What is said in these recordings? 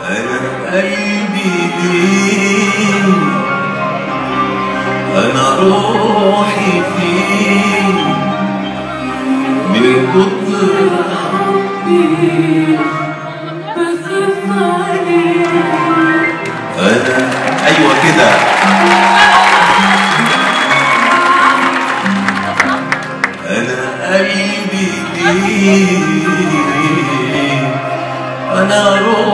أنا قلبي ليه أنا روحي فيه من كتر أنا أيوة كده. أنا قلبي ليه أنا روحي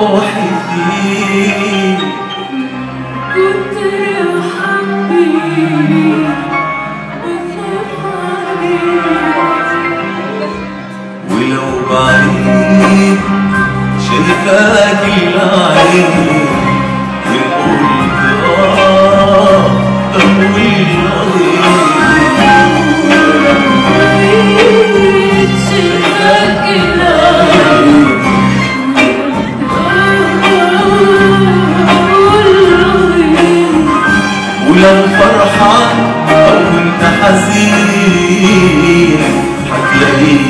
ولو بعيد شايفاك العين. ولو فرحان أو كنت حزين حتلاقيني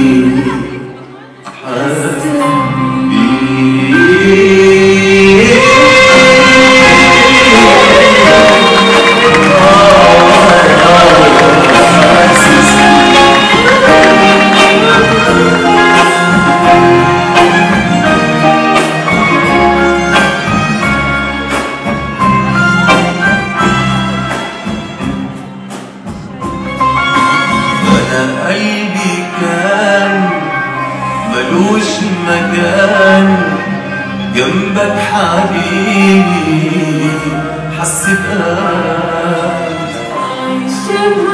ملوش مكان جنبك حبيبي حسيت مصدقة